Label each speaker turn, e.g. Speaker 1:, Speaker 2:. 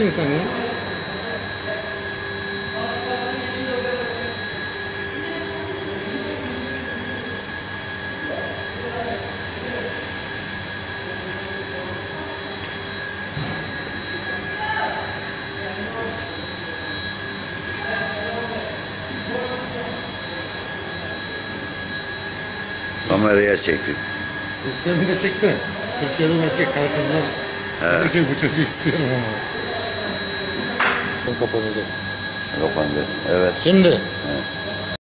Speaker 1: insan ya.
Speaker 2: Kameraya çektik.
Speaker 1: İslam'ı da çekti. Türkiye'de erkek kar kızlar.
Speaker 2: He.
Speaker 1: Bu çocuğu istiyorum ama. Bu kapanacak.
Speaker 2: Kapandı. Evet.
Speaker 1: Şimdi
Speaker 2: He.